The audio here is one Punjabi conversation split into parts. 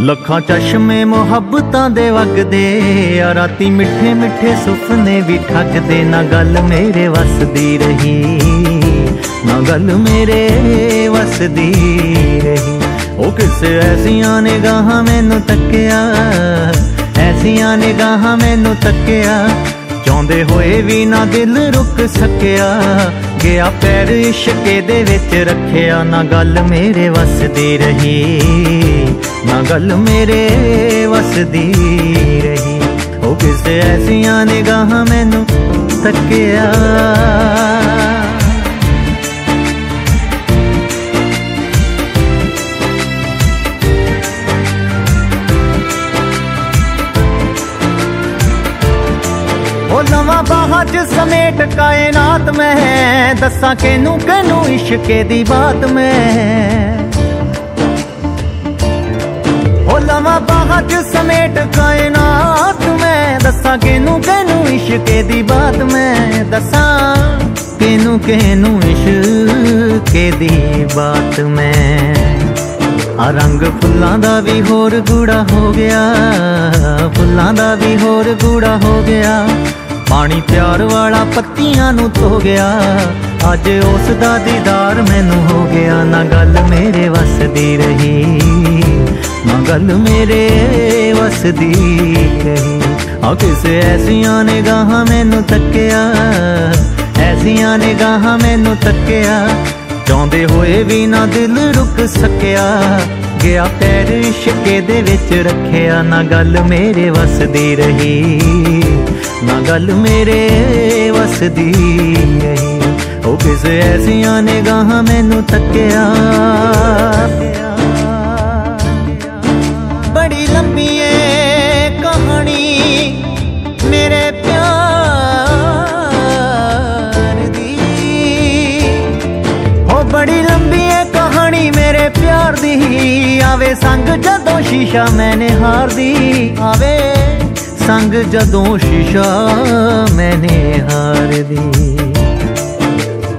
ਲੱਖਾਂ ਚਸ਼ਮੇ ਮੁਹੱਬਤਾਂ ਦੇ ਵਗਦੇ ਆ, ਰਾਤੀ ਮਿੱਠੇ ਮਿੱਠੇ ਸੁਪਨੇ ਵੀ ਠੱਗਦੇ, ਨਾ ਗੱਲ ਮੇਰੇ ਵਸਦੀ ਰਹੀ, ਨਾ ਗੱਲ ਮੇਰੇ ਵਸਦੀ ਰਹੀ। ਉਹ ਕਿਸੇ ਐਸੀਆਂ ਨਿਗਾਹਾਂ ਮੈਨੂੰ ਤੱਕਿਆ, ਐਸੀਆਂ ਨਿਗਾਹਾਂ ਮੈਨੂੰ ਤੱਕਿਆ, ਚਾਹੁੰਦੇ ਹੋਏ ਵੀ ਨਾ ਦਿਲ ਰੁਕ ਸਕਿਆ ਗਿਆ ਪੈਰ ਇਸ਼ਕੇ ਦੇ ਵਿੱਚ ਰੱਖਿਆ, ਨਾ ਗੱਲ ਮੇਰੇ ਵਸਦੀ ਰਹੀ, ਨਾ ਗੱਲ ਮੇਰੇ ਵਸਦੀ ਰਹੀ। ਉਹ ਕਿਸੇ ਐਸੀਆਂ ਨਿਗਾਹਾਂ ਮੈਨੂੰ ਤੱਕਿਆ ਉਹ ਨਵਾਂ ਬਾਹਾਂ 'ਚ ਸਮੇਟ ਕਾਇਨਾਤ ਮੈਂ ਮੈਂ ਦੱਸਾਂ ਕਿਨੂੰ ਕਿਨੂੰ ਇਸ਼ਕੇ ਦੀ ਬਾਤ ਮੈਂ। ਉਹ ਨਵਾਂ ਬਾਹਾਂ 'ਚ ਸਮੇਟ ਕਾਇਨਾਤ ਮੈਂ। ਦੱਸਾਂ ਕਿਨੂੰ ਕਿਨੂੰ ਇਸ਼ਕੇ ਦੀ ਬਾਤ ਮੈਂ। ਦੱਸਾਂ ਕਿਨੂੰ ਕਿਨੂੰ ਇਸ਼ਕੇ ਦੀ ਬਾਤ ਮੈਂ। ਆ ਰੰਗ ਫੁੱਲਾਂ ਦਾ ਵੀ ਹੋਰ ਗੂੜਾ ਹੋ ਗਿਆ। ਫੁੱਲਾਂ ਦਾ ਵੀ ਹੋਰ ਗੂੜਾ ਹੋ ਗਿਆ। ਪਾਣੀ ਪਿਆਰ ਵਾਲਾ ਪੱਤੀਆਂ ਨੂੰ ਧੋ ਗਿਆ। ਅੱਜ ਉਸ ਦਾ ਦੀਦਾਰ ਮੈਨੂੰ ਹੋ ਗਿਆ। ਨਾ ਗੱਲ ਮੇਰੇ ਵਸਦੀ ਰਹੀ, ਨਾ ਗੱਲ ਮੇਰੇ ਵਸਦੀ ਰਹੀ। ਆ ਕਿਸੇ ਐਸੀਆਂ ਨਿਗਾਹਾਂ ਮੈਨੂੰ ਤੱਕਿਆ, ਐਸੀਆਂ ਨਿਗਾਹਾਂ ਮੈਨੂੰ ਤੱਕਿਆ। ਚਾਹੁੰਦੇ ਹੋਏ ਵੀ ਨਾ ਦਿਲ ਰੁਕ ਸਕਿਆ। ਗਿਆ ਪੈਰ ਇਸ਼ਕੇ ਦੇ ਵਿੱਚ ਰੱਖਿਆ। ਨਾ ਗੱਲ ਮੇਰੇ ਵਸਦੀ ਰਹੀ, ਨਾ ਗੱਲ ਮੇਰੇ ਵਸਦੀ ਰਹੀ। ਉਹ ਕਿਸੇ ਐਸੀਆਂ ਨਿਗਾਹਾਂ ਮੈਨੂੰ ਤੱਕਿਆ ਬੜੀ ਲੰਮੀ ਏ ਕਹਾਣੀ ਮੇਰੇ ਪਿਆਰ ਦੀ। ਹੋ ਬੜੀ ਮੇਰੇ ਆਵੇ ਸੰਗ ਜਦੋਂ ਸ਼ੀਸ਼ਾ ਮੈਨੇ ਹਾਰਦੀ ਆਵੇ ਸੰਗ ਜਦੋਂ ਸ਼ੀਸ਼ਾ ਮੈਨੇ ਹਾਰਦੀ।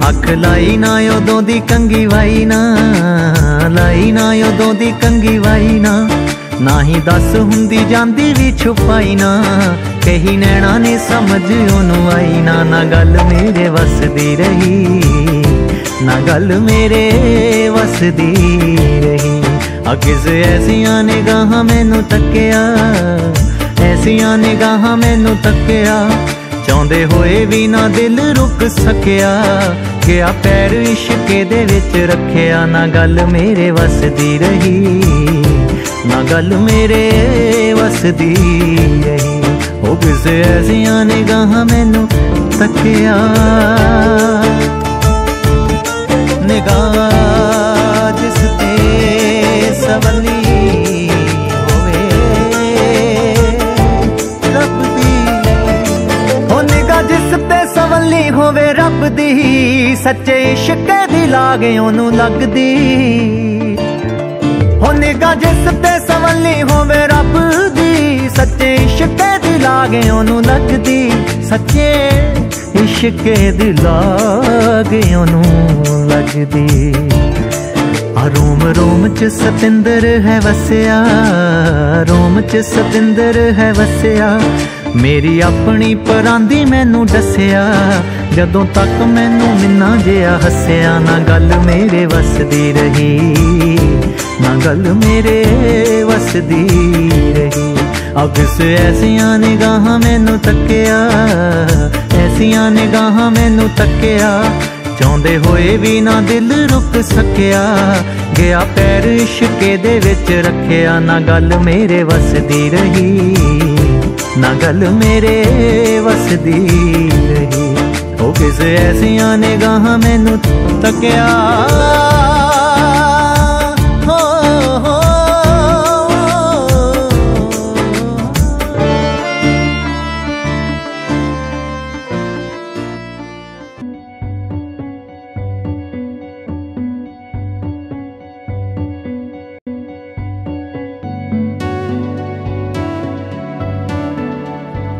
ਅੱਖ ਲਾਈ ਨਾ ਉਦੋਂ ਦੀ ਕੰਗੀ ਵਾਈ ਨਾ, ਲਾਈ ਨਾ ਉਦੋਂ ਦੀ ਕੰਗੀ ਵਾਈ ਨਾ। ਨਾ ਹੀ ਦੱਸ ਹੁੰਦੀ ਜਾਂਦੀ ਵੀ ਛੁਪਾਈ ਨਾ, ਕਹੀ ਨੈਣਾ ਨੇ ਸਮਝ ਉਹਨੂੰ ਆਈ ਨਾ। ਨਾ ਗੱਲ ਮੇਰੇ ਵਸਦੀ ਰਹੀ। ਨਾ ਗੱਲ ਮੇਰੇ ਵਸਦੀ ਰਹੀ। ਆ ਕਿਸੇ ਐਸੀਆਂ ਨਿਗਾਹਾਂ ਮੈਨੂੰ ਤੱਕਿਆ, ਐਸੀਆਂ ਨਿਗਾਹਾਂ ਮੈਨੂੰ ਤੱਕਿਆ। ਚਾਹੁੰਦੇ ਹੋਏ ਵੀ ਨਾ ਦਿਲ ਰੁਕ ਸਕਿਆ ਗਿਆ ਪੈਰ ਇਸ਼ਕੇ ਦੇ ਵਿੱਚ ਰੱਖਿਆ। ਨਾ ਗੱਲ ਮੇਰੇ ਵਸਦੀ ਰਹੀ, ਨਾ ਗੱਲ ਮੇਰੇ ਵਸਦੀ ਰਹੀ। ਉਹ ਕਿਸੇ ਐਸੀਆਂ ਨਿਗਾਹਾਂ ਮੈਨੂੰ ਤੱਕਿਆ। ਨਿਗਾਹ ਜਿਸ ਤੇ ਸਵਲੀ ਹੋਵੇ। ਰੱਬ ਦੀ ਹੋਵੇ, ਰੱਬ ਦੀ ਸੱਚੇ ਇਸ਼ਕ ਦੀ ਲਾਗ ਉਹਨੂੰ ਲੱਗਦੀ। ਹੋ ਨਿਗਾਹ ਜਿਸ ਤੇ ਸਵਲੀ ਹੋਵੇ, ਰੱਬ ਦੀ ਸੱਚੇ ਇਸ਼ਕ ਦੀ ਲਾਗ ਉਹਨੂੰ ਲੱਗਦੀ। ਸੱਚੇ ਇਸ਼ਕ ਦੀ ਲਾਗ ਉਹਨੂੰ ਲੱਗਦੀ। ਆ ਰੋਮ ਰੋਮ ਚ ਸਤਿੰਦਰ ਹੈ ਵਸਿਆ, ਰੋਮ ਚ ਸਤਿੰਦਰ ਹੈ ਵਸਿਆ। ਮੇਰੀ ਆਪਣੀ ਪਰਾਂਦੀ ਮੈਨੂੰ ਦੱਸਿਆ, ਜਦੋਂ ਤੱਕ ਮੈਨੂੰ ਮਿੰਨਾ ਜਿਆ ਹੱਸਿਆ, ਨਾ ਗੱਲ ਮੇਰੇ ਵਸਦੀ ਰਹੀ, ਨਾ ਗੱਲ ਮੇਰੇ ਵਸਦੀ ਰਹੀ। ਆ ਕਿਸੇ ਐਸੀਆਂ ਨਿਗਾਹਾਂ ਮੈਨੂੰ ਤੱਕਿਆ ਐਸੀਆਂ ਨਿਗਾਹਾਂ ਮੈਨੂੰ ਤੱਕਿਆ। ਚਾਹੁੰਦੇ ਹੋਏ ਵੀ ਨਾ ਦਿਲ ਰੁਕ ਸਕਿਆ। ਗਿਆ ਪੈਰ ਇਸ਼ਕੇ ਦੇ ਵਿੱਚ ਰੱਖਿਆ। ਨਾ ਗੱਲ ਮੇਰੇ ਵਸਦੀ ਰਹੀ। ਨਾ ਗੱਲ ਮੇਰੇ ਵਸਦੀ ਰਹੀ। ਉਹ ਕਿਸੇ ਐਸੀਆਂ ਨਿਗਾਹਾਂ ਮੈਨੂੰ ਤੱਕਿਆ।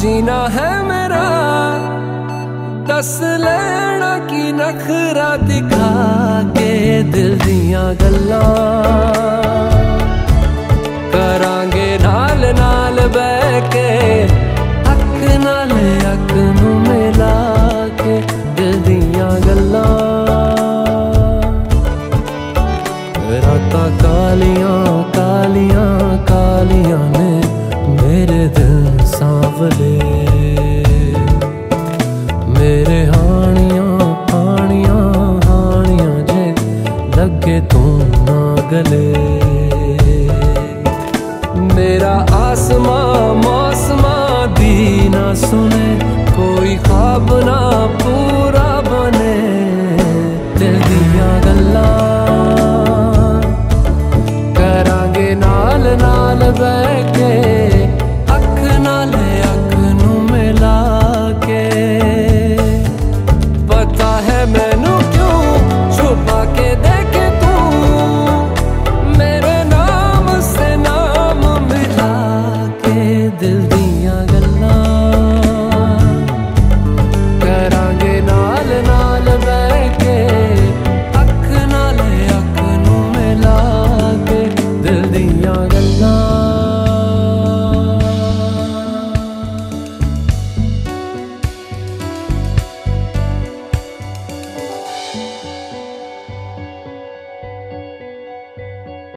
ਜੀਣਾ ਹੈ ਮੇਰਾ। ਦੱਸ ਲੈਣਾ ਕੀ ਨਖਰਾ ਦਿਖਾ ਕੇ ਦਿਲ ਦੀਆਂ ਗੱਲਾਂ। ਨਾ ਸੁਨੇ ਕੋਈ ਖਾਬ ਨਾ ਪੂਰਾ